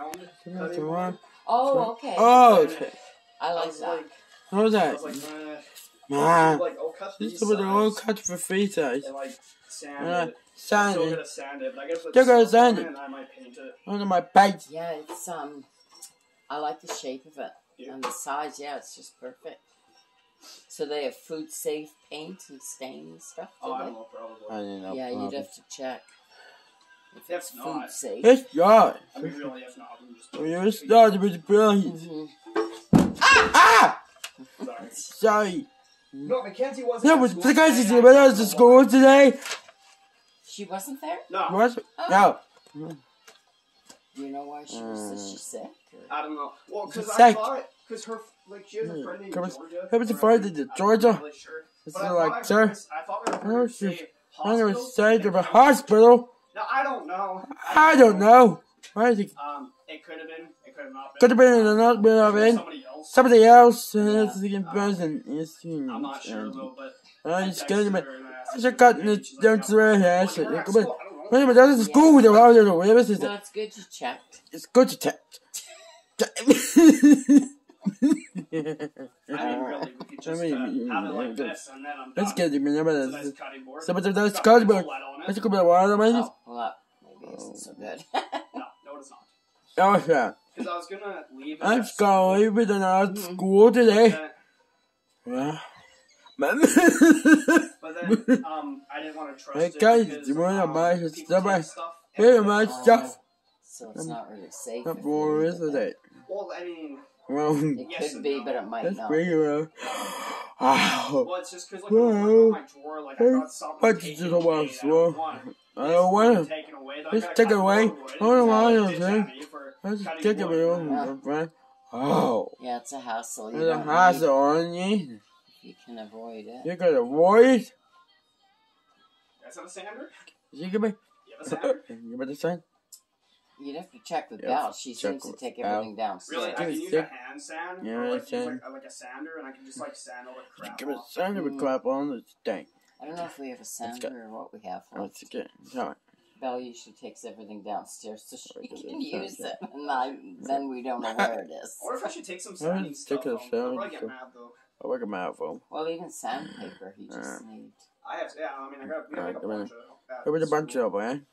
round That's cutting the board. one. Oh, okay. Oh, okay. I I like was that. like, What was I that? was like. Man, I'll these this is what they're all cut for free size. and like sand Yeah, it. I'm still gonna sand it, but I gotta Still gotta sand it it. and I might paint it. under my bite. Yeah, it's um, I like the shape of it Yeah. and the size. Yeah, it's just perfect. So they have food safe paint and stain and stuff. Oh, I they? don't know, probably. I don't know. yeah, you'd have to check if If it's food not- safe. It's God. I mean, really, if not, I'm just. You started with brilliant. Mhm. Ah! Sorry. Sorry. No, Mackenzie wasn't. No, at but school the guys today, is I when I don't was know at school today. She wasn't there. why. No, Was Oh. no. Do you know why she was? Is Uh, she sick? Or? I don't know. Well, because I Sick. thought, because her, like, she has a Hmm. friend named Come on. Georgia. Come on, or friend I- in I'm Georgia. really sure. It's But I like, thought I sir, I thought I I heard was her just- say I was hospital, sent to and the hospital. No, I don't know. I don't know. Why is it? Um, it could have been. It could have not been. Could have been in the hospital. I mean, Somebody else. somebody else Yeah. has to get present. Yes, I'm not sure though, but I I just texted can't her and I asked I her just got she in was the okay. She's down to the "Yeah, house. well, you were at Come on. school, I don't know." Wait a minute, that is Yeah. school. Though. I don't know. Whatever it is. No, it's good you checked. It's good to text. I mean, really, we could just I mean, uh, you- have it you- like this, and then I'm Let's done. get it. Remember It's a nice that. cutting board. So, but that's Got cutting board. lead on it. Let's go to the water, man. Oh, well, that maybe isn't so good. No, no, it's not. Oh, yeah. Because I was gonna leave. I'm at school, going to leave it in our Mhm. school but today. then- Yeah. Man. But then, um, I didn't want to trust Hey, it guys, because, you wanna um, buy his stuff? take stuff. Hey, and- my Oh, stuff. So it's not really safe. Not if more, you is it? Well, I mean, Well, It Yes could be, no. but it might let's not. bring it around. Wow. well, it's just because like when I look in my drawer, like I got something But taken it's a while away that I slow. want. I don't want it. Taken away, then I Let's take it away. more wood, I don't and want it, like, okay? bitch at me for Let's take it wood. around, friend. Oh. Yeah, it's a hassle. You There's a don't hassle on you. You can avoid it. You got a voice. That's not a sander. You give me. You have a sander. You better sign. You'd have to check with Yeah, Val. She seems to take Val. everything downstairs. Really, I can use sick. a hand sand Yeah, or like, use sand. like, a- like a sander, and I can just like sand all the crap Give me a off. sign. Give me Mm. clap on the thing. I don't know if we have a sander or what we have. Let's get. Sorry. Val usually takes everything downstairs so she can use yeah. it, and I, then we don't know where it is. I wonder if I should take some Yeah, sanding take stuff. a home. They'll sand get mad though. I'll work them out for him. Well, even sandpaper, he just Uh, needs. I have, yeah. I mean, I got, we got like a Alright, come on. bunch of. at Give me a bunch of them,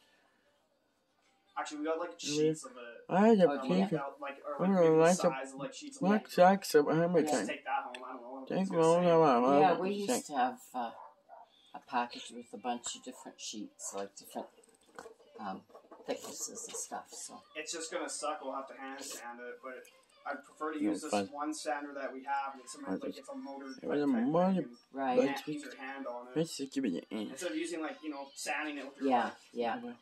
Actually, we got like sheets of it. eh? I had Oh, a yeah. chicken. About, like, or I'm like gonna maybe the like some size of like sheets of Black like. sacks of how much Just time? take that home. I don't know. what I Take was gonna long say. time. Yeah, we used to have uh, a package with a bunch of different sheets, like different um, thicknesses and stuff. So It's just gonna suck. We'll have to hand sand it, but I prefer to No, use this fine. one sander that we have. And it's sometimes like just- it's a motor. it type was a motor- you right, But- can't use your hand on it. Let's just give it an Instead of using like you know sanding it with your yeah, yeah. inch.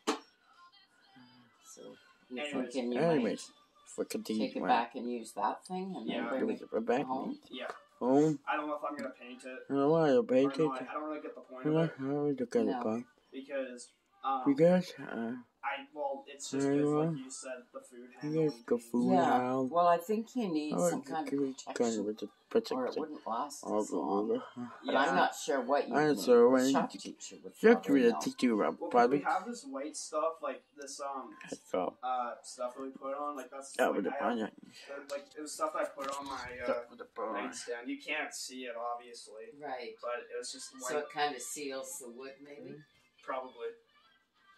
So you Anyways. thinking you Anyways, for might continue. take it back and use that thing, and Yeah. then Give bring it it a back. home. Yeah, Home. I don't know if I'm gonna paint it. I don't know why I'll Or paint it. I don't really get the point I of it will look at it, No. Bob. because um, Because, uh, I well, it's just Very with, well. like you said, the food you handling. guys go things. food Yeah. now. Well, I think you need Oh, some kind of give it kind of protection, with the or it protection. wouldn't last All as the long. over. But I'm not sure what you I'm need. sorry, The when shop you- teacher would You have to probably really know. teach you about Well, 'cause we have this white stuff, like this um That's uh stuff that we put on, like that's Yeah, like, with the I have- project. uh, like it was stuff I put on my uh, Stuff with the product. nightstand. You can't see it obviously, Right. but it was just white. So it kind of seals the wood, maybe. Probably.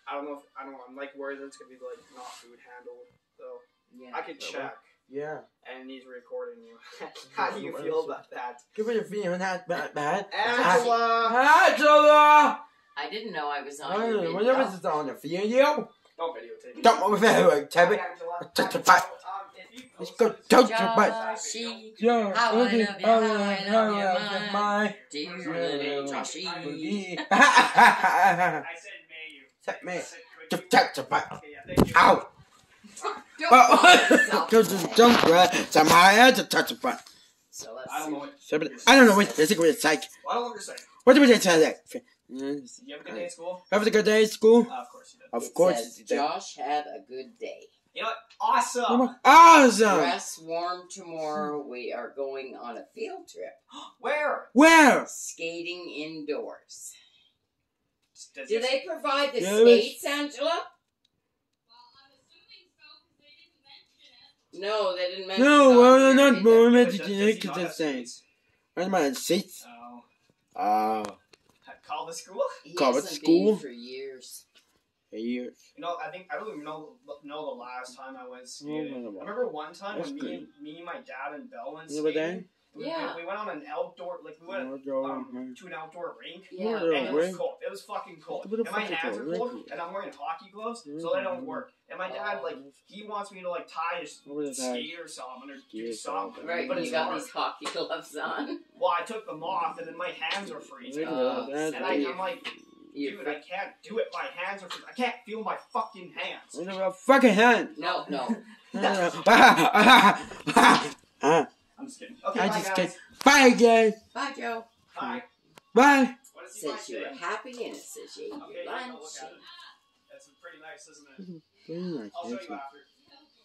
I don't know if I don't. I'm like worried that it's gonna be like not food handled though. Yeah. I could That check, Yeah. and he's recording you. How do you feel about that, Give me a feeling not bad. bad. Angela? Angela! I didn't know I was on I your don't know, video. whenever it's on the video. Don't videotape. me. Don't move it, Tabby. Angela. Touch the Um, butt. Let's post go this- touch your butt. Joshy, Yeah, How I love you, how how I I love you, love my you, dear little Joshy. my- I said may you. Me. I said could Just you. touch the butt. Okay, yeah, thank you. Ow! Don't Oh, touch the jump, right? Somehow I had to touch the butt. So let's I don't know see. what. I don't know what. Let's go with. Well, I don't know what you're saying. What did we say that? You have a good day at school? Have a good day at school. Uh, of course you did. Of It course. says. Josh had a good day. You know what? Awesome. Awesome. Dress warm tomorrow. We are going on a field trip. Where? Where? Skating indoors. Does Do your- they provide the Yeah, it was- skates, Angela? No, they didn't mention. No, it on well, here not either. more Does- messages. does he It's not the have same. seats? Where's my seats? Oh. Oh, Call the school? He Call it school? been for years. here. You know, I think I don't even know know the last time I went Oh skating. my I God. remember one time That's when me, and, me, my dad, and Belle went You were skating. There? We, Yeah. we, we went on an outdoor, like we went um, to an outdoor rink. Yeah. Yeah. And it was cold. It was fucking cold. What the And my hands are cold, cool. and I'm wearing hockey gloves, so they don't work. And my dad, like, he wants me to like tie his What was that? skate or something or do Yeah, something. Right, but but it's you got hard. these hockey gloves on. Well, I took them off, and then my hands are freezing. Uh, That's and I, I'm like, dude, I can't do it. My hands are freezing. I can't feel my fucking hands. What about fucking hand? no, no. I'm just kidding. Okay, I bye, just guys. get bye guys. Bye, Joe. Bye. Bye. Want to see my Says you were happy and it says you ate Okay, your lunch. look at. That's pretty nice, isn't it? Mm-hmm. Very nice. I'll show you after.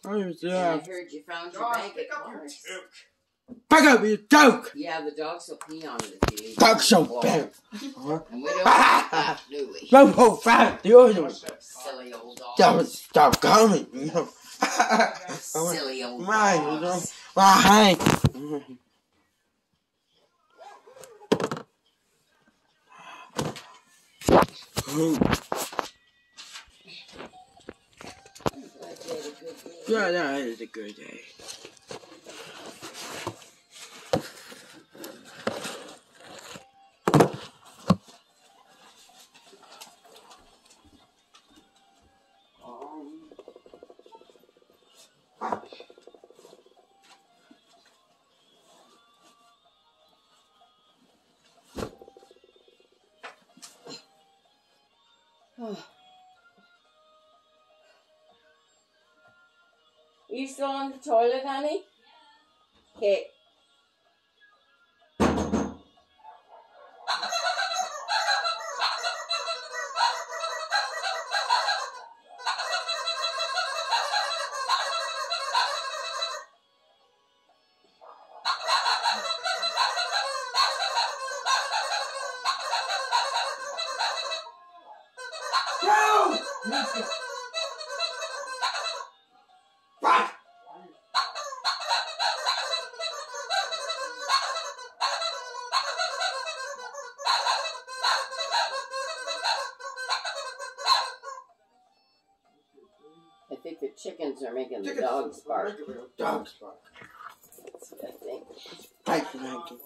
Oh, it's, I heard you found your Josh, bag pick at up your Mars. toque. Back up, you joke. Yeah, the dogs will pee on it if you eat Dog it. so Well, bad. Huh? And we don't want that, do we? No, oh, fat. The other one. Silly old dogs. Don't stop coming. You know. Silly old My, you know. Day. Yeah, that is a good day. You still on the toilet, honey? Okay. Chickens are the dogs bark. Dogs bark. That's what I think. Thank you, thank you.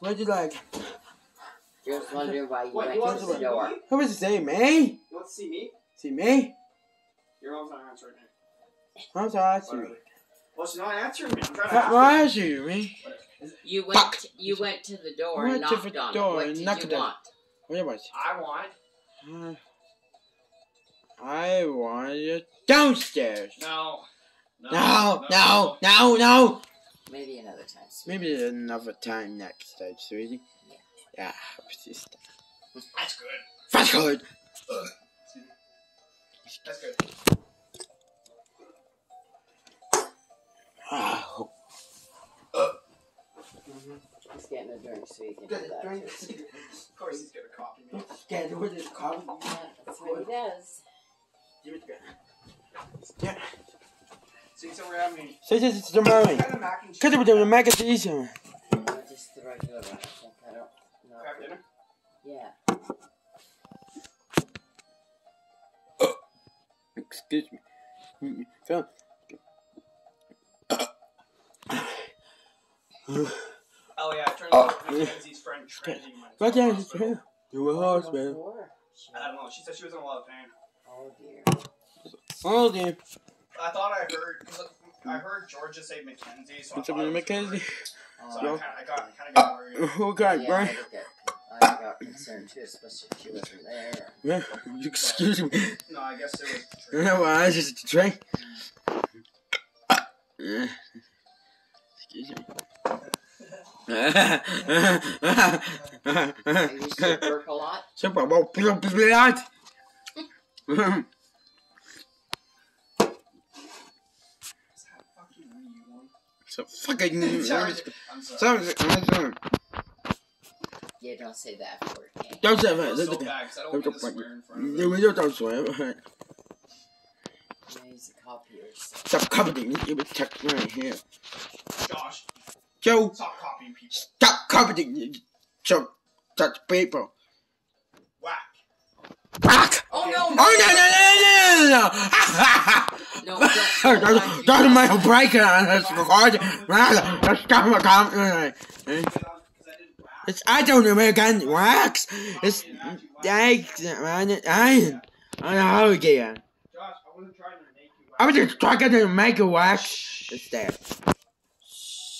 What do you like? Just wondering why you What, went you want to to the door. me? What was it say, me? You want to see me? See me? Your mom's not answering me. I'm sorry, I see me. Well, she's not answering me. I'm trying to What ask why is you, me? You went. Fuck. you went to the door I and went to knocked the door. What and did knocked you on it. want? What was I want. Uh, I want you downstairs. No. No, no, no, no. Maybe another time. sweetie. Maybe another time next time, sweetie. Yeah, sister. That's good. Fast card. That's good. Ah, He's getting a drink so he can do that. Of course he's gonna copy me. Dad, what is called? Yeah, that's what he does. Yeah. See, so we're having Say this is the morning. kind of mac. Cut it with the magazine. No, just the regular one. I don't know. Have dinner? Yeah. Excuse me. Phil. Oh yeah, I turned Oh. out Mackenzie's friend Trinity went to the hospital. You horse, man. I don't know. She said she was in a lot of pain. Oh dear. Oh, dear. I thought I heard. I heard Georgia say Mackenzie, so I What's thought up with it was Mackenzie? her. So I Oh, kind of, I got, kind of got ah, worried. Oh, God, yeah, bro. I got, I got concerned too, especially if she wasn't there. Yeah, excuse me. No, I guess it was. You know why I just a drink? Yeah. Excuse me. I used to work a lot. Super Is that fucking Wii U one? So fucking. Sorry. I'm sorry. Sorry, Yeah, don't say that word. Okay? Don't say I feel so that. I don't mean to swear in front of No, him. we don't swear. Yeah, he's a copier. Stop copying. It was tucked right here. Josh, Joe, stop copying people. stop copying. Joe, touch people. Whack. Back! Oh no! Oh, no, no, no, no, no, no! No, don't- don't uh, That's that's my breaker on this record. Let's stop my uh, comment. Uh, because I didn't. It's I don't know again wax. It's thanks man. I I know again. I wasn't to make you I was just trying to make a wax. It's there.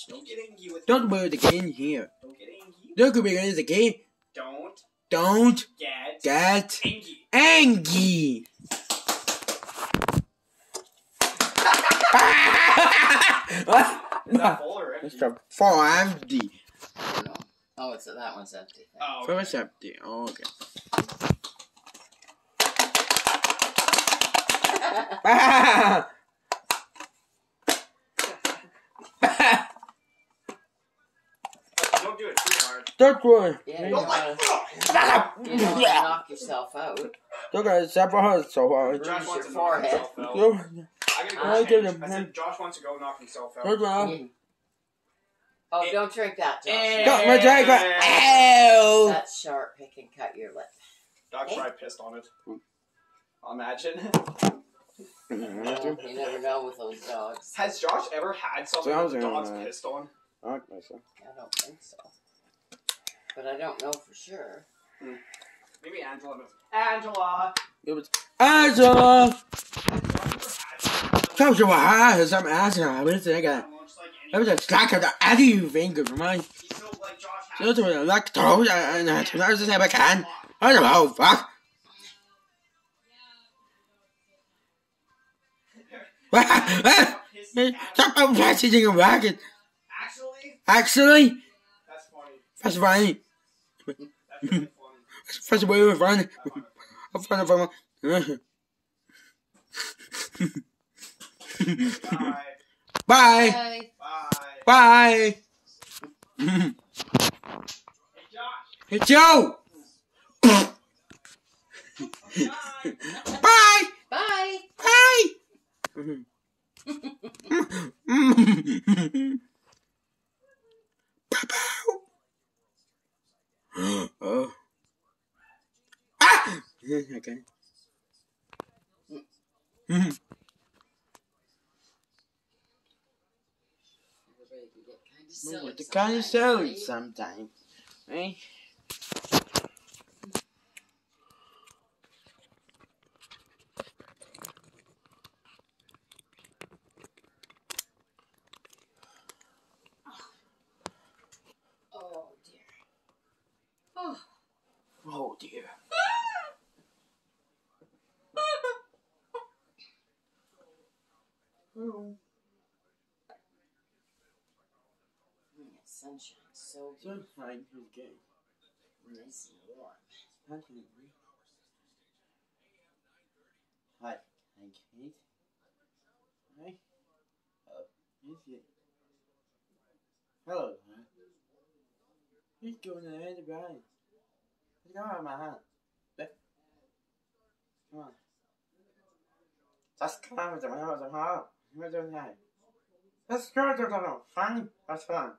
Don't get angry with Don't move the game here. Don't get angry. Look at me the game. Don't Don't get get angry. angry. Is that full or empty? Mr. For empty. No. Oh, it's that one's empty. Oh, For okay. empty. Oh, okay. Don't do it too hard. Yeah, you Don't don't like. wanna, you don't wanna knock yourself out. Look at it. Separate hearts so hard. Josh Bruise wants your to knock forehead. himself out. Look. I gotta go I change. give him- I said Josh wants to go knock himself out. Look at Yeah. Oh, don't drink that, Josh. Eh. Got my jacket. Eh. Ow. That's sharp. It can cut your lip. Dog's eh? probably pissed on it. Hmm. Imagine. No, you never know with those dogs. Has Josh ever had something that the dog's pissed on? I like myself. I don't think so. But I don't know for sure. Maybe Angela knows. Angela! It was Angela. Has Josh ever had something Come to my house. I'm Angela. I'm just like a. looks like I was a slack of the Eddie finger for mine. He's so like Josh So has. to the electrode and I to the same I can. I don't know. Fuck. His cat. Stop messaging a racket. Actually, Actually, that's funny. that's funny. That's really funny. That's way we're funny. I'm funny. Bye. Bye. Bye. Bye. Hey Josh. Hey Joe. Bye. Bye. Bye. Bye. oh. Ah! okay. Everybody can get kind of the kind of silly sometimes, sometimes. Right? right? Oh dear. Oh. Oh dear. Oh. Mm, the sunshine so good. fine, who's gay? Nice and warm. Hi, hi, Kate. Hi. Oh, is it? Hello, huh? Who's going of Brian? What's going on, my hand? Look. Come on. Just come on with the man with the heart. You're doing that. Let's go to the fun.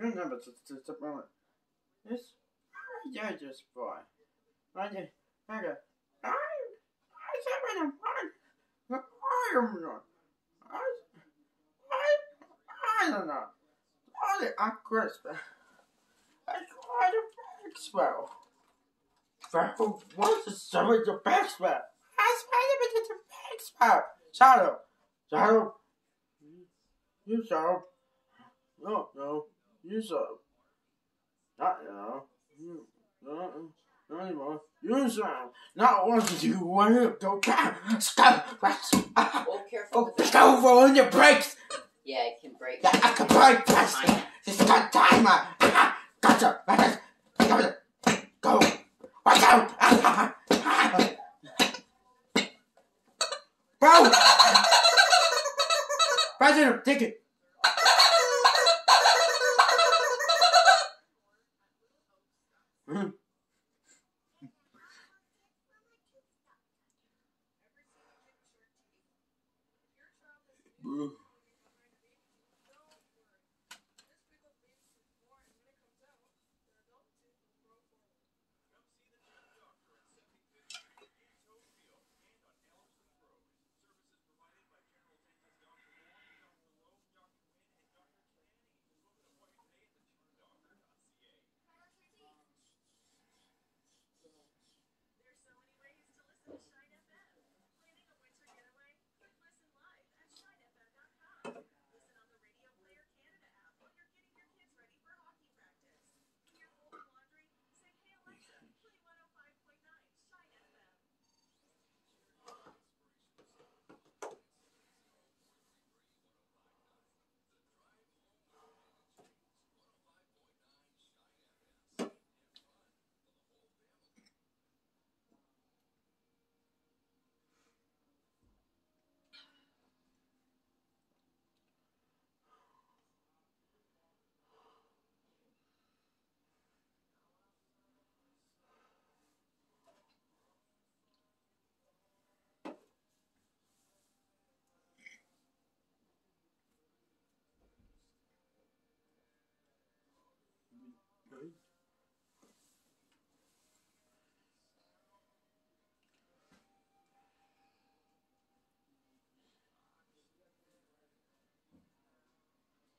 Fun. Remember to to to moment. This yeah just boy. Right there. Okay. I I said I'm fine. I am not. I I I don't know. I I crisp. I tried a back spell. Freckle what's the summer the back spell? I it with the back spell. Shadow. Shadow. You shadow. No, no. You so. Not now. Uh, you. No, not anymore. You so. Not what to do. What to go down. Stop. Oh, careful Oh, over on your brakes. Yeah, it can break. Yeah, I can break this. It's got timer. Ah, uh, Gotcha. Gotcha. Go. Watch out. Bro. President, take it. Mm-hmm.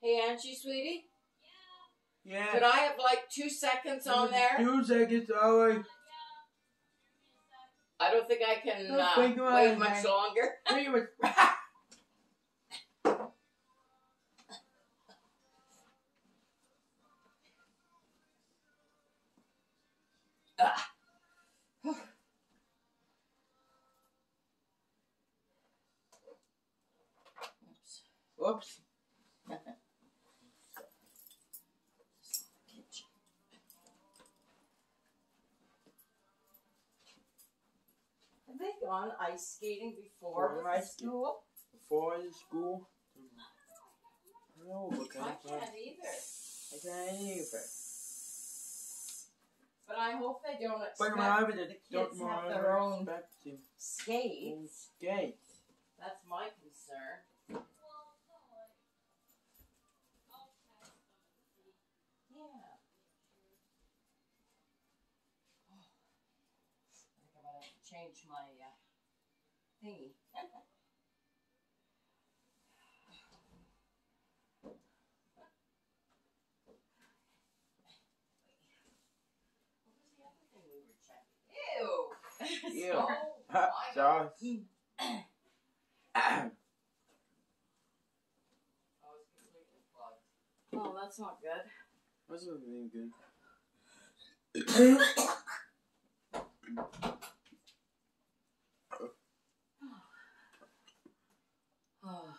Hey, Angie, sweetie, Yeah. Yeah. Could I have like two seconds on there? Two seconds, alright. I don't think I can uh, wait Angie. much longer. Three. Ah. Oops. Gone ice skating before Gone with ice school? Before the school. No, look I at can't either. I can't either. But I hope they don't But expect remember the kids don't have their own skates. skates. That's my concern. Yeah. Oh, I think I'm gonna have to change my uh, thingy. What was the other thing we were checking? Ew! Ew. oh sauce. Oh, it's completely plugged. Oh, that's not good. That's not really good. Oh.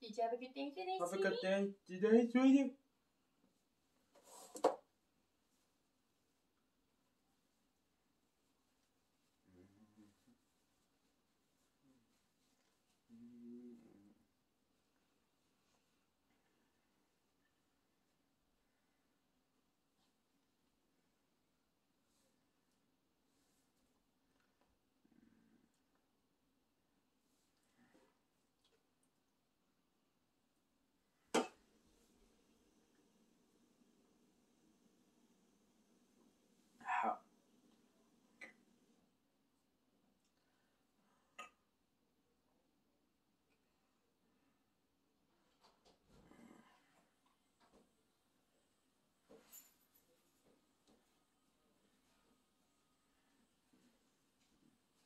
Did you have a good day today, Have a good day today, sweetie.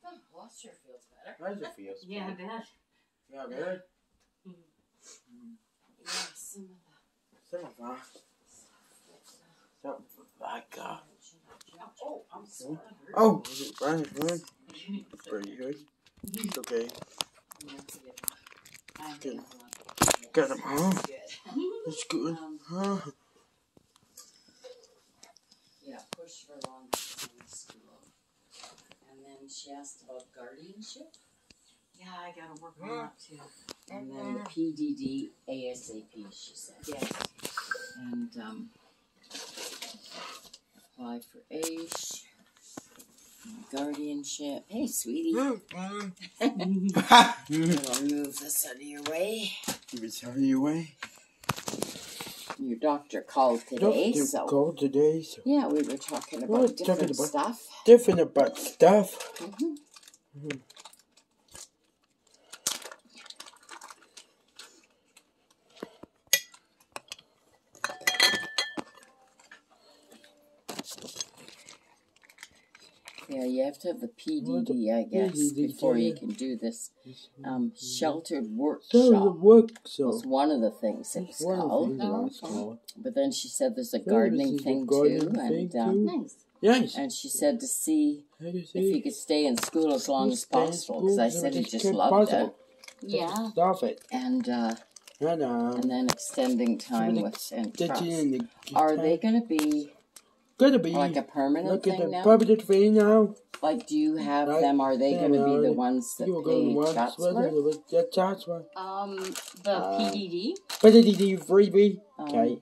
How? Oh, well, feels better. How does it feel? Yeah, I bet. Yeah, good. Yeah, some of Some of that. the mm-hmm. Something like that. Hmm? Oh, I'm sorry. Oh, is it fine? Good. Pretty good. It's mm-hmm. okay. Good. Got them all. It's good. Um, Huh. yeah, push for long in school. And then she asked about guardianship. Yeah, I gotta work on that too. And then the PDD ASAP, she said. Yes. And um, apply for AISH. and Guardianship. Hey, sweetie. Mm. I'll move this out of your way. Keep it out of your way. Your doctor called today, Doctor so called today, so yeah, we were talking about talking different about- stuff. different about stuff. hmm Yeah, you have to have the PDD, I guess, PDD, before you can do this. Um, sheltered So the workshop work, so was one of the things it was one called. Oh, okay. But then she said there's a Yeah, gardening this is a thing gardening too, thing and um, too. Nice. Yes. and she said to see you if he could stay in school as long as possible because I said he just just loved puzzle. it, Yeah. Stop it. and uh, And um, and then extending time with stitching entrust. in the Are they going to be gonna be like a permanent look at thing the now? permanent thing now? Like, do you have Right. them? Are they Yeah, going to be no, the ones that You were going pay once, Chatsworth? whether it yeah, Chatsworth. Um, the Uh, PDD. But did he do freebie? Um, Okay.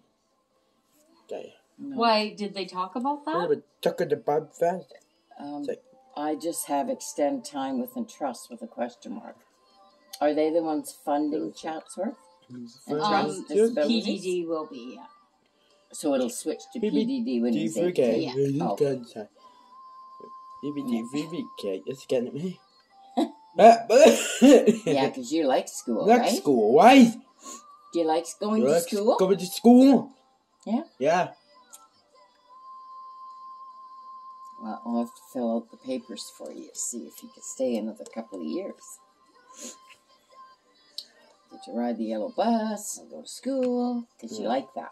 Okay. no. Why did they talk about that? about Tucker the Bud Fest? Um, Say- I just have extend time with trust with a question mark. Are they the ones funding Chatsworth? And Um, Trans disabilities? PDD will be. Yeah. So it'll switch to PPD PDD when he's 18. Yeah. Oh. BBD, it's getting at me. Yeah, because you like school, Like right? school, right? Do you like going You to like school? Going to school. Yeah. Yeah. Well, I'll have to fill out the papers for you, see if you can stay another couple of years. Did you ride the yellow bus and go to school, because you like that.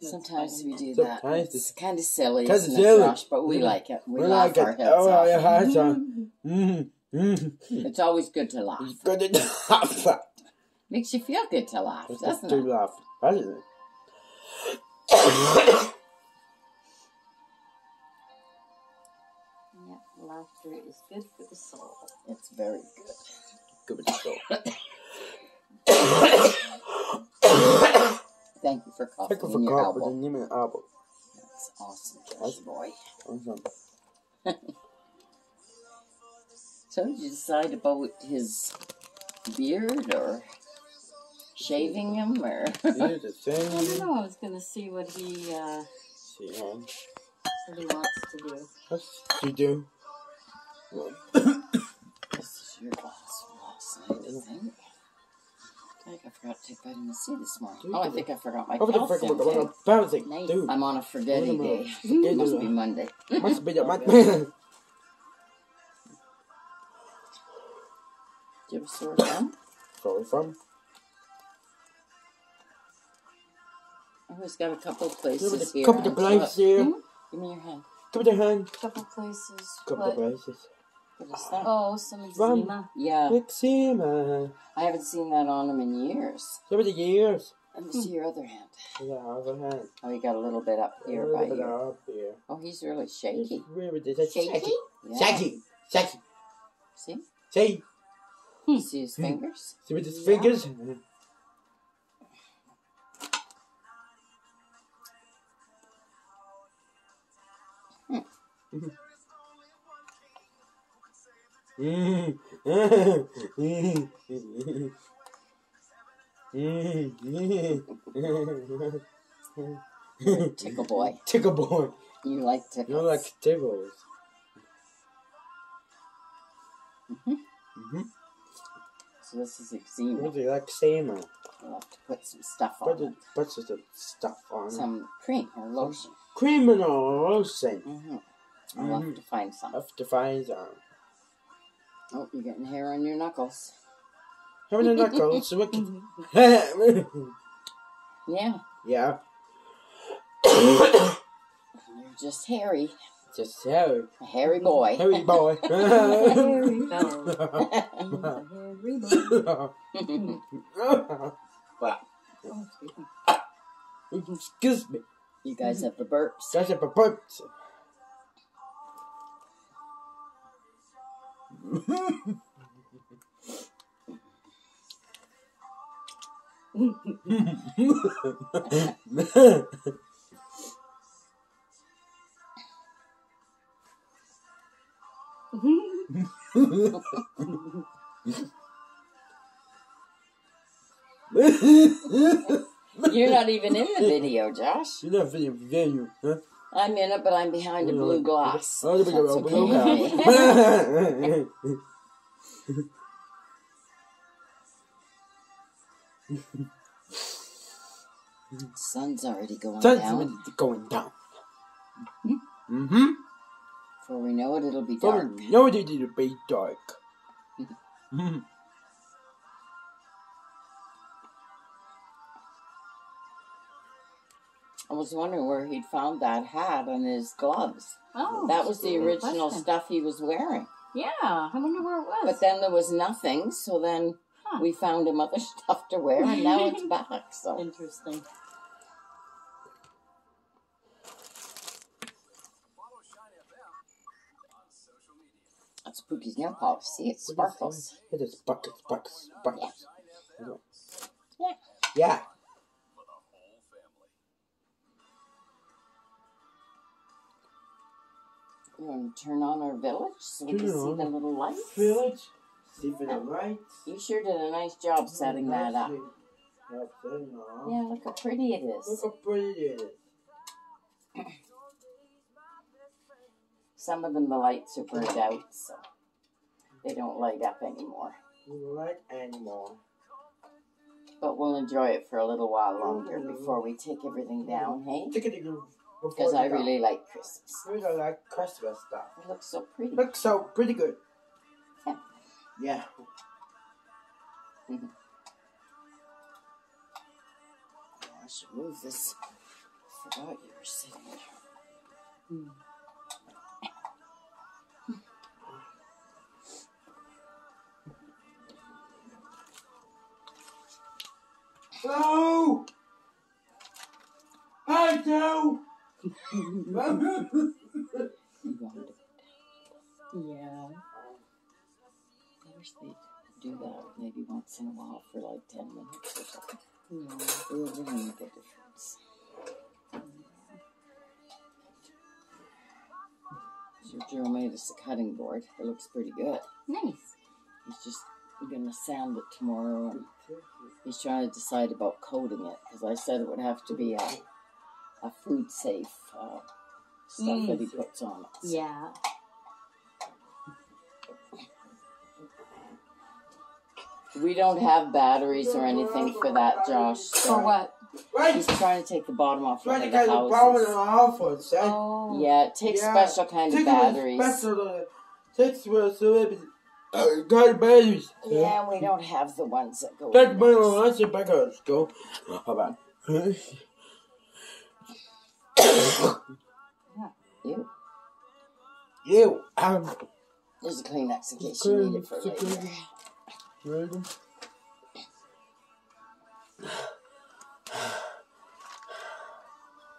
Sometimes we do that. it's It's kind of silly, kinda isn't it, silly. Josh? But we Yeah. like it. We We're laugh like our it. heads Oh, off. yeah, heads. Mm, mm. It's always good to laugh. It's good to laugh. Makes you feel good to laugh, It's doesn't good it? to laugh. Doesn't it? Yeah, laughter is good for the soul. It's very good. Good for the go. Thank you for coughing Thank you in for your calling elbow. the name of the album. That's awesome, Josh boy. Awesome. So did you decide about his beard or shaving him or Here's the I don't know. I was gonna see what he uh, See, um, what he wants to do. what's you do? this is your last last night, I think. I think I forgot to take vitamin C this morning. Oh, I think I forgot my Over the frick calcium with the too. one bouncing, Nice. dude. I'm on a forgetty What am I- day. Forgetty Must day. be Monday. Must be the man. Do you have a sore thumb? Sorry, from. I always got a couple Give places me the here. couple of and places here. Give me your hand. Give me the hand. Couple places. Couple What? of places. What is that? Oh, some eczema. Yeah, Eczema. I haven't seen that on him in years. Me the years. Let me see your other hand. Yeah, other hand. Oh, he got a little bit up here by up here. Oh, he's really shaky. Really, Shaky? shaky. Yeah. Shaky. Shaky. See? See? You see his Hmm. fingers? See with his Yeah. fingers? Mm. Tickle boy. Tickle boy. You like tickles. You like tickles. Mhm. Mm-hmm. So this is eczema. You like saying? We'll have to put some stuff on the it. put some stuff on. Some cream or lotion. criminal lotion. Mm-hmm. I'll have Mhm. to find some. Have to find some. Oh, you're getting hair on your knuckles. Having a knuckles. so we Mm-hmm. can- Yeah, yeah. you're just hairy. Just Harry. A hairy boy. Harry boy. Hairy a hairy boy. wow. Oh, excuse me. You guys have the burps. That's a purpose. You're not even in the video, Josh. You're not in video video, huh? I'm in it, but I'm behind a blue glass. Oh, there we go. That's okay. Sun's already going Sun's down. going down. Mm-hmm. Before we know it, it'll be dark. No, it didn't be dark. I was wondering where he'd found that hat and his gloves. Oh, That was the original question. stuff he was wearing. Yeah, I wonder where it was. But then there was nothing, so then Huh. we found him other stuff to wear, and now it's back. So Interesting. that's Pookie's nail polish. See, it sparkles. It is buckets, buckets, buckets. Yeah. Yeah. You to turn on our village so we can see the little lights? Village. See for the lights. You sure did a nice job setting that up. Yep, setting it up. Yeah, look how pretty it Look how pretty it is. Some of them, the lights are burned out, so they don't light up anymore. We anymore. But we'll enjoy it for a little while longer before we take everything down, hey? Take it again before Because I you go. really like Christmas. We don't like Christmas stuff. It looks so pretty. Looks so pretty good. Yeah. Yeah. Mm-hmm. I should move this. I forgot you were sitting there. Hmm. Hello. Hi, Joe. To Yeah. I wish they'd do that maybe once in a while for like 10 minutes or something. Yeah. It would really make a difference. So Joe made us a cutting board. It looks pretty good. Nice. He's just gonna sand it tomorrow and he's trying to decide about coating it because I said it would have to be a, a food safe uh, stuff that he puts on it. Yeah. We don't have batteries or anything for that, Josh. So For what? Right. He's trying to take the bottom off one of the get the houses. off for a. Oh. Yeah, it takes Yeah. special kind of Take it batteries. Special, uh, takes for celebrity. Uh, got batteries. Yeah, we don't have the ones that go. Take in my there. lunch and back. Go. Hold on. Ew. You. Um. There's a Kleenex in case you need it for later. Ready?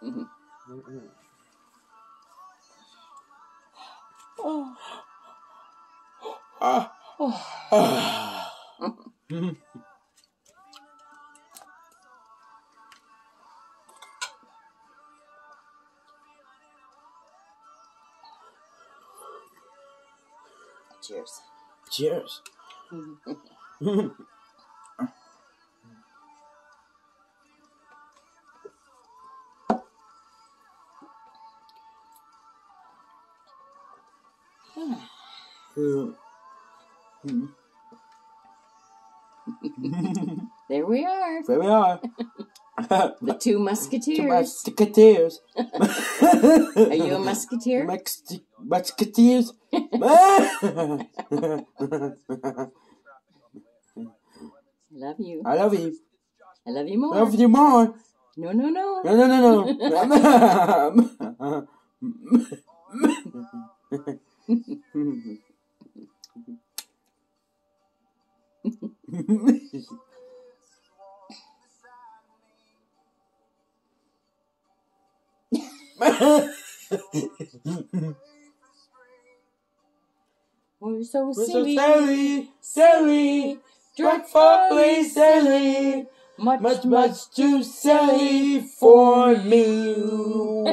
Mhm. Mm-mm. Oh. Ah. Oh. Ah. Cheers. Cheers. There we are. There we are. The two Two musketeers. musketeers. Are you a musketeer? Mex- musketeers. Love you. I love you. I love you more. Love you more. No, no, no. No, no, no, no. We're so We're so silly. silly, silly, dreadfully silly, Much, much, much too silly for me.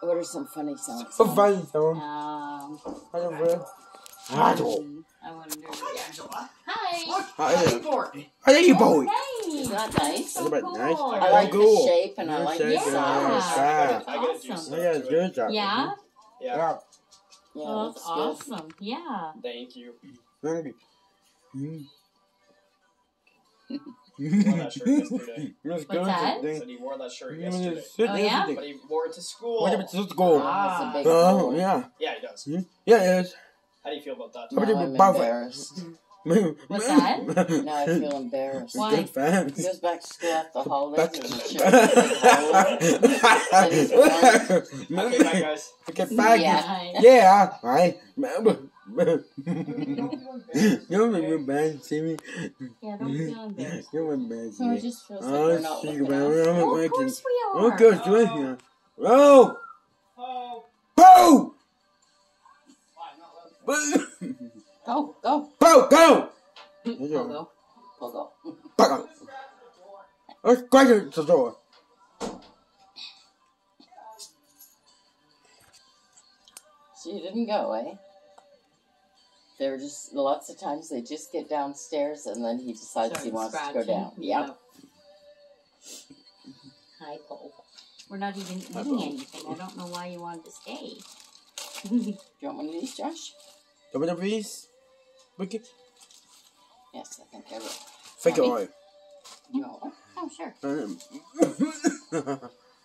What are some funny songs? so funny song. Um, I don't know. I don't. I wonder. Hi. Hi, Board. Hey, boy. Hey. Is that nice? That's about nice. I like Cool. the shape and I like I the do. Yeah. size. Yeah. I gotta do Awesome. Yeah, it's good job. Yeah. Yeah. Yeah. Yeah, Oh, looks that's good. awesome. Yeah. Thank you. Thank you. Mm. Wore that shirt yesterday. What's that? He said he wore that shirt yesterday. Oh, yeah? But he wore it to school. What if it's just gold? That's a big Oh, one. yeah. Yeah, he does. Yeah, it is. How do you feel about that? What Now I'm embarrassed. What's that? Now I feel embarrassed. Why? Good fans. He goes back to school after the holidays Back- and the shirt. Okay, bye guys. Okay, bye. Yeah. Yeah, right. You're my bad, see me. Yeah, don't feel embarrassed. You're my bad, So it see me. just feels oh, like Oh, we're not see, looking man, out. I'm Oh, of course we Oh, are. good, good. yeah. Oh, Oh, go, why not? Let Go, go. go, go. Pogo. Pogo. Back up. Let's go to the door. So you didn't go, eh? There were just lots of times they just get downstairs and then he decides he Start wants to go down. Yeah. Hi, Cole. We're not even eating anything. I don't know why you wanted to stay. Do you want one of these, Josh? Open the please. Look. Yes, I think I will. Fake it You want one? oh, sure. right.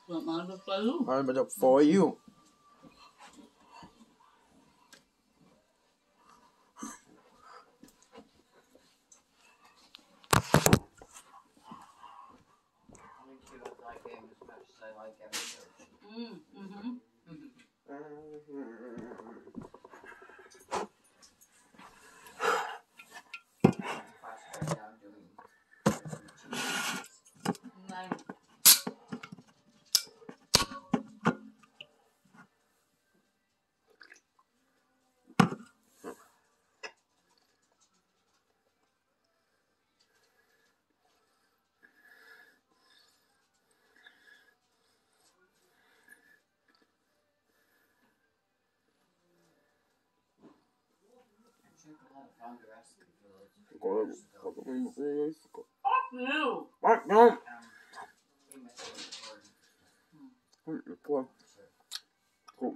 Want mine to flow? I'm up for you. Mm, mm-hmm. Fuck! Fuck no. What? No. Cool. Cool.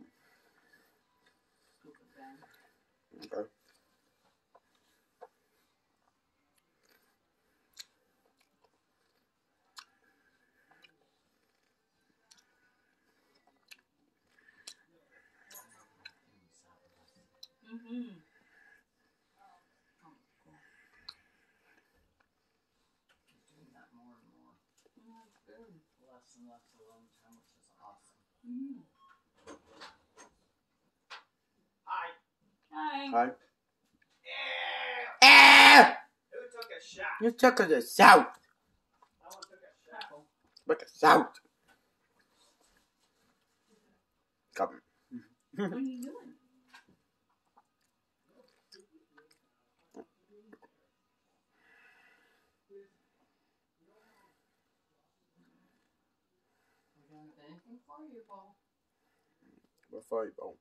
Okay. Mm-hmm. Hi. Hi. Hi. Yeah. Ah! Who took a shot? You took south. No took a shot. Look south. Come. What are you doing? What for you, Bo?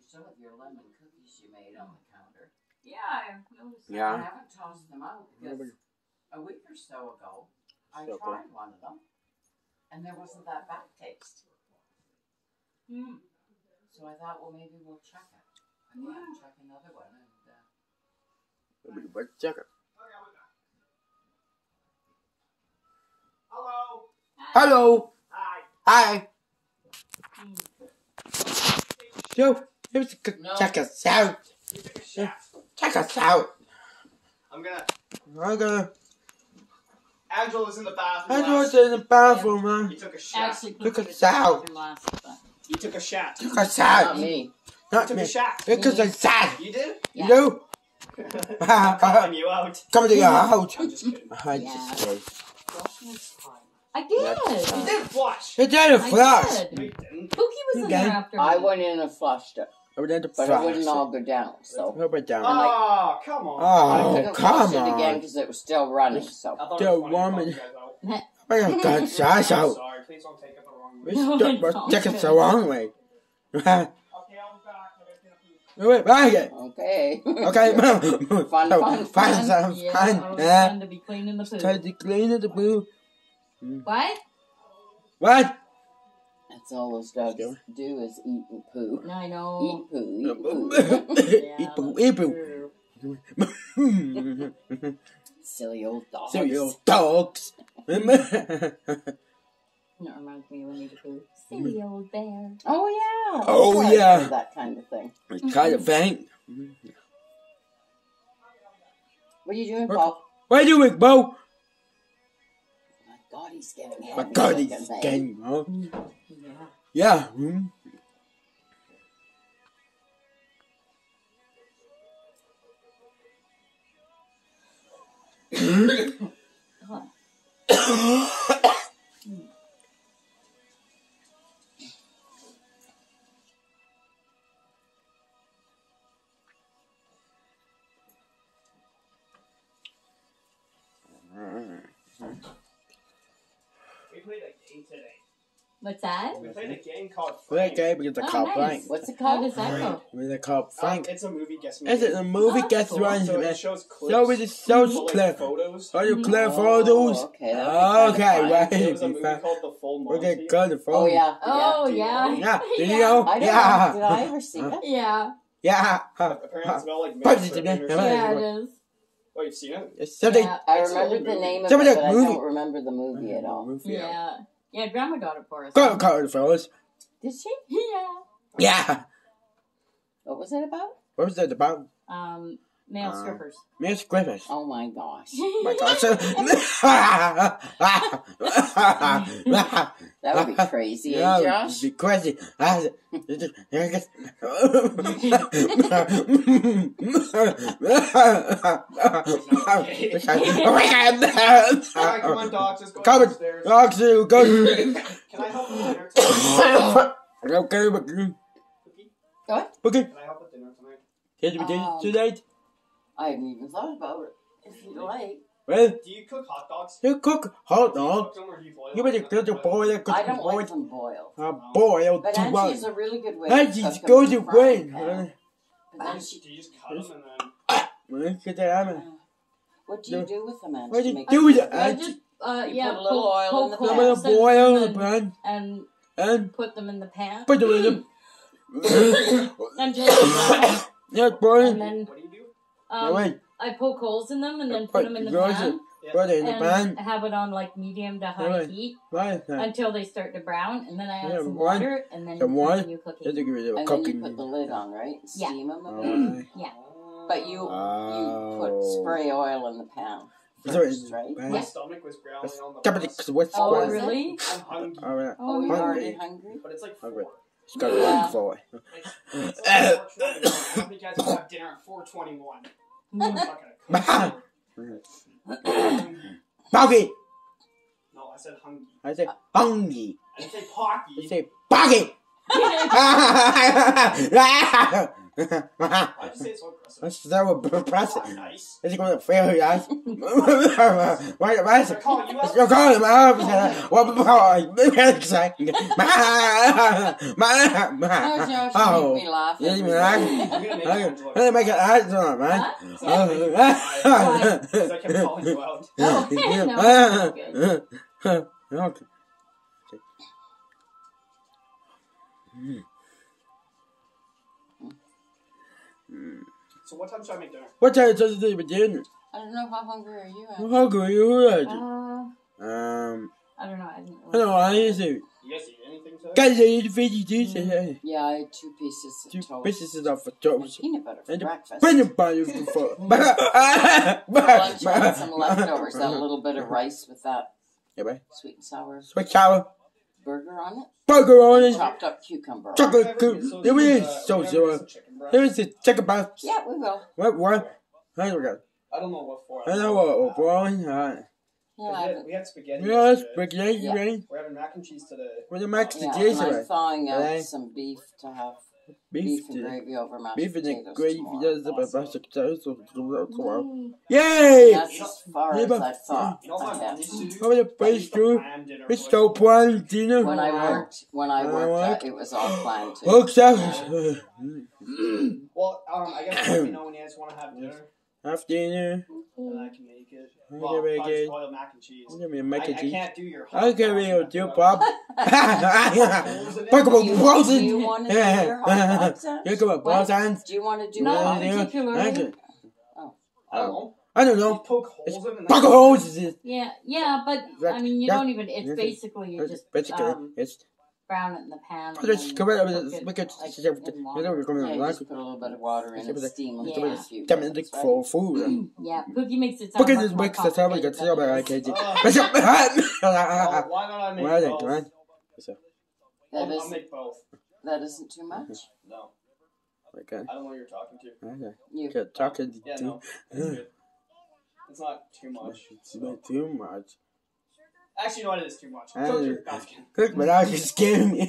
Some of your lemon cookies you made on the counter. Yeah, I noticed. that. I haven't tossed them out because a week or so ago I So tried one of them and there wasn't that back taste. Mm. So I thought, well, maybe we'll check it. I go out and check another one and Let me but check it. Okay, I'll be back. Hello. Hello. Hi. Hi. Yo, here's a No. check us out. You took a shot. Check us out. I'm gonna. I'm gonna. Angela's in the bathroom. I last- was in the bathroom, man. You took a shot. Actually, Look put at it Sal. in last, but- You took a shot. Check us out. not me. You Not took me. a shot. Because I'm sad. You did? Yeah. You I'm calling you out. come to your house. I'm just kidding. I Yeah. just kidding. I did. You did flush. You did a I flush. did. No, you didn't. Pookie was You in did. there after I me. went in and flushed it, I did the but flush. it wouldn't all go down. So Go back down. Oh, come on. Ah, I Oh, couldn't come flush it again because it was still running. So I thought The it was funny to woman- call you guys out. I got got I'm out. sorry. Please don't take it the wrong way. We No, st- it's we're taking the wrong way. Wait, back it. okay. Okay, mom. Fun, fun, Find fun. some Yeah, fun. it was Yeah. fun to be cleaning the Try food. to clean it, the boo. Mm. What? What? That's all those dogs do is eat and poo. I know. Eat poo, eat poo. Yeah, Eat boo, that's eat boo. true. Silly old dogs. Silly old dogs. That reminds me of Winnie the Pooh. Silly old bear. Oh yeah. Oh, right, yeah. That kind of thing. It's kind of mm-hmm. faint. Mm-hmm. What are you doing, What? Paul? What are you doing, Bo? My God, he's getting heavy. My God, he's getting, huh? Mm-hmm. Yeah. Yeah. mm. We What's that? We played a game called We're Frank. okay because the Oh, cop nice. Frank. What's it How called? does that go? We're called Um, Frank. it's a movie guess Is it the movie Oh, gets cool. one? So man? it shows clips. So it is so full of, clear. like, photos. Are you clear Oh, photos? okay, that'd be kinda Okay, fun. right. There was a movie called The Full We're Monty. getting good. The phone. Oh yeah. Oh Yeah. yeah. Yeah. Do you Yeah. know? I Yeah. know. Did I ever see it? Yeah. Yeah. Apparently it's about like Punch it masturbation to me. or Come something. on. Yeah, it is. Oh, you've seen it? It's something. Yeah. I remember the name of it, but I don't remember the movie at all. Yeah. Yeah, Grandma got it for us. Got it for us. Did she? Yeah. Yeah. What was it about? What was that about? Um, male Uh, strippers. Miss Griffiths. Oh my gosh. My gosh. That would be crazy, eh, Josh? it'd be crazy. Alright, come on, dogs. Let's go Come on. Dogs, you go. Can I help with dinner tonight? Okay, but What? okay. Can I help with dinner tonight? Did we do Um, tonight? I hadn't even thought about it. If you'd like. Well, Do you cook hot dogs? you cook hot Do you dog. cook them or do you boil You them? better cook the boil, cook I the don't boil, like them boiled. uh, boil But to Angie's one. a really good way Angie's to cook 'em go in to the frying win. But then she, Do you just cut them and then... Well, get that out. uh, what do you do with them, Angie? What do you do with good? it, I Angie? just, uh, You yeah, put a little poke, oil in the poke I'm pan. gonna holes boil the and, pan and and put them in the pan put them in the. until they're brown. Yeah, And then What do you do? Yeah, um, wait, I poke holes in them and then Yeah, put them in the put- pan put it in the pan. have it on like medium to high Right. heat Right, right. until they start to brown, and then I add Yeah, some one- water and then some water. continue cooking. Just it And then you put the lid on, right? Yeah. Steam them a bit. Alright. But you you put Oh. spray oil in the pan Sorry, first, right? pan. My stomach was growling on the Stop it, bus. 'cause what's Oh, going is it? really? I'm hungry. Alright. Oh, Oh, you're hungry. already hungry? But it's like Hungry. four. It's got to Yeah. look for it. It's, it's like 4:21. How many guys have dinner at 421? I'm not. Boggy! no, I said hungry. I say hungry. Uh, I didn't say I pocky. say boggy! Why'd you say it so aggressive? That's so That's impressive. not nice. Is he going to fail you guys? Why am I They're calling you out. You're calling my officer. What the Oh, Josh, you Oh. make me laugh. You make me every laugh? day. I'm gonna make I'm Angela. gonna make an act on it, man. Huh? It's not gonna make you cry. Because I kept calling you out. Oh, okay, no, that's Okay. So what time should I make dinner? What time does it begin? I don't know how hungry are you? How hungry are you? Uh, Um, I don't know. I didn't I don't know. I used to. You guys eat anything today? Guys, I eat veggie Tuesday. Yeah, I had two pieces of Two toast. pieces of and toast. peanut butter for And the breakfast. Peanut butter for Lunch I had some leftovers, that little bit of rice with that Yeah, right. sweet and sour Sweet sour burger on it. burger on it. Chopped up cucumber. Chocolate Whenever coop. you- so There these, the uh, so whenever zero. it's a chicken breast, There is a chicken breast. Yeah, we will. What? What? I don't know. I don't know what for. I know what we're going. Alright. Yeah, We had, have we had spaghetti. Yes, yesterday. spaghetti, Yeah. We're having mac and cheese today. With the max yeah, cheese, and I'm thawing out Right. some beef to have Beef, beef and gravy over mashed beef and the potatoes gravy. tomorrow. That's the best of toast. so- so- so- so- Yay. Yay! That's as far Yeah, as I thought. You know I my mom guess. used to do? How the I place used to too? plan dinner It's so us. one dinner. When I worked, when I worked, uh, it was all planned too. Looks out. Well, um, I guess let me know when you guys want to have dinner, After dinner, and I can make it. I Well, can make probably just it. boiled mac and cheese. give me a I, mac I and cheese. can't do your. I'll give hot you a dog. two pop. Talk Do about you, do Wilson. you want to do your hot dogs? Ange? You come up, What? Wilson. Do you want to do Not that? Yeah, yeah. particularly. I can- I don't know. I don't You know. poke holes It's in it. and Poke that's- holes is it? Yeah, yeah, but I mean, you Yeah. don't even. It's Yeah. basically you It's just basically um, it's brown it in the pan. and Just then come in, we could like, just- you know, we're coming Yeah, on just put a little bit of water in Just and steam it Yeah. for a ten minutes, minutes right? for food. Yeah, Cookie makes it sound Look at much this more mix that's how we get complicated to than about it like is. KG. Oh. What's up? Well, why don't I make both? they man? I'll, I'll make both. that isn't too much. No, Okay. I don't know what you're talking to. Okay. You Good talking Yeah, no, it's. It's not too much. It's not too much. Actually, no, it is too much. I- Cook your basket. Cook, but I can scare me.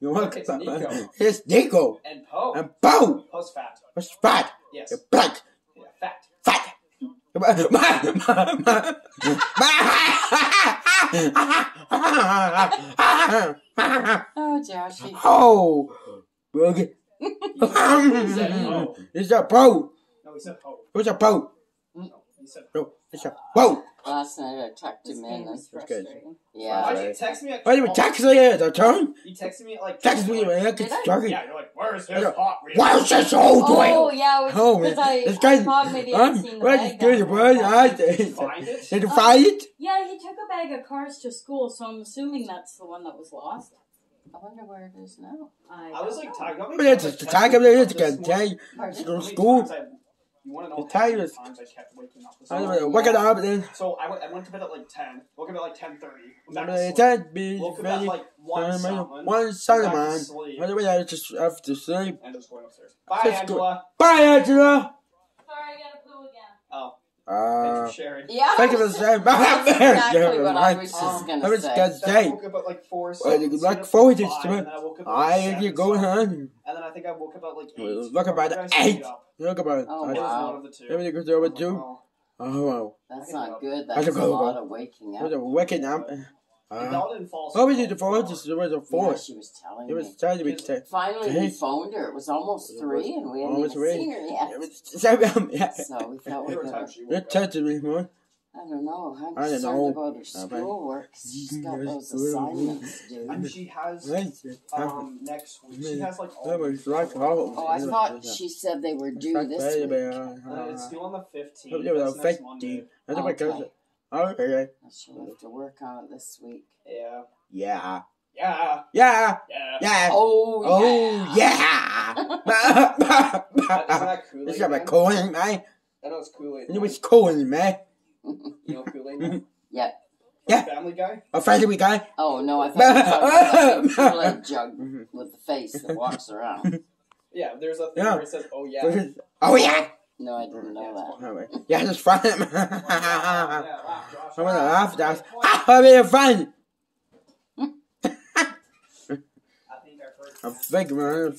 You want Look, it's Nico. It's Nico And Poe. and Bo. Poe's fat. What's fat? Yes. You're black. Yeah, fat. Fat. Oh, Joshy. oh, Boogie. said oh. It's a boat. No, he said Poe. It's a boat. No, he said No, it's a boat. Last night I tucked This him game in. is good. yeah. Why'd you text me at Why you text me at the time? You texted me at like Text me when I Did get Yeah, you're like, where's his oh, Yeah. hot reel? Where's this old Oh, yeah, Oh, because. I, This I guy- thought maybe I'd I'm seen the ready bag to do down the there. boy. I Did you find it? Did you oh, find it? Yeah, he took a bag of cars to school, so I'm assuming that's the one that was lost. I wonder where it is now. I, I was like, know. tagged. But it's the tag of it. It's gonna take. To school. You want to know The how time many times I kept waking up? this I know. Look it up then. So I went, I went to bed at like 10. Woke up at like 10.30. Went back to It's sleep. that be Woke up at like 1 something. One son of Back to mine. sleep. By the way, I just have to sleep. And just going upstairs. Bye, Angela. Bye, Angela. Sorry, I gotta poo again. Oh, Uh, thanks for sharing. Yeah. thank you for saying. That's exactly what I was just Um, going I to was say. gonna Then I woke up at like 4 Well, something, you stayed look up forward till to 5, it. and then I woke up at like 7 you go something. home. And then I think I woke up at like 8. Well, look about eight. stayed up. Look about Oh, I It was wow. one of the two. Everything goes over too. Oh, wow. That's not good. That's a lot of waking up. was a wicked up. My Uh, bell didn't fall. what was it for? Just It was a Yeah, four. she was telling It was me. trying to be. It Finally, Okay. we phoned her. It was almost It was three, and we hadn't almost even three. seen her yet. was seven. Yeah. So we thought we were were times she It woke up. touched me more. I don't know. I'm I don't concerned know. about her Uh, but- schoolwork. 'cause She's got those assignments due. And she has um next week. She has like all That week was to like work. all. Oh, I thought she said they were due this week. Uh, it's due on the fifteenth. Oh, yeah, well, That's next Monday. I think because. Okay. Oh, okay. She'll have to work on it this week. Yeah. Yeah. Yeah. Yeah. Yeah. Yeah. Oh, Oh yeah. yeah. That, isn't that Kool-Aid? It's got a man? Kool-Aid, man. I know it's Kool-Aid. It was Kool-Aid, man. You know Kool-Aid? man? Yeah. Yeah. Family Guy. A friendly guy. Oh, no, I thought you were talking about the jug mm-hmm. with the face that walks around. Yeah. There's a thing Yeah. where it says, "Oh yeah." Oh yeah. No, I didn't know that. Yeah, just fun. I'm yeah, laugh, Josh. gonna laugh at that. Ha! I'm being fun. I think A big man.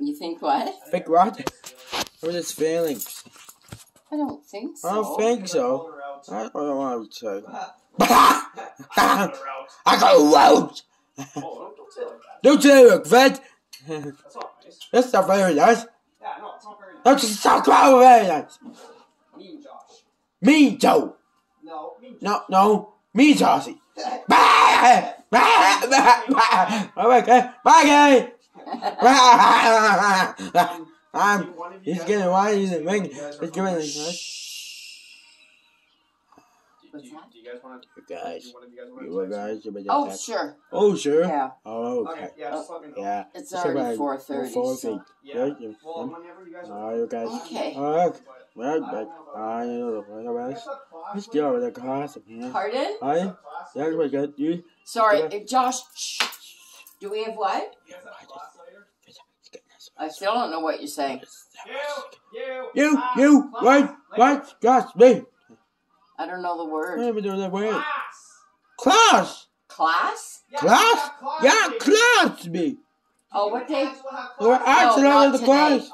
You think what? Big what? What is feelings? I don't think I don't think so. Call her out. I don't know what I would say. I got road. Oh, don't, don't say like that. Don't say it, vet. That's not nice. That's not very nice. Yeah, no, it's not very nice. Don't just talk about very nice. Mean Josh. Me, Joe. No, No, no. Me, Jossie. Bye. Bye. Bye. Bye. Okay. Bye, guy. I'm. do one of you He's getting why he's see ring. what you He's giving home? it. Do, you- that? do you guys want to? You guys. Do one of you guys want You to? guys. you better Oh, sure. Oh, sure. Yeah. Oh, Okay, okay. yeah, just let me know. Yeah. It's It's already 4.30. 4:30. So. Yeah. Good, you- Well, whenever you guys Oh, you guys. Okay. Alright. But Well, but I know the I rest. guess class, Let's like, go the class. Pardon? Aye. that class, That's what good. You. Sorry, uh, Josh. Shh. Do we have what? you guys have class later? I still don't know what you're saying. You, you, You, ah, you, what, what, gosh, me. I don't know the What word. am I doing that word? Class. Class. Class? Yeah, Class? we Yeah, class, me. Oh, what day? You guys will We're actually No, out not of the today. class.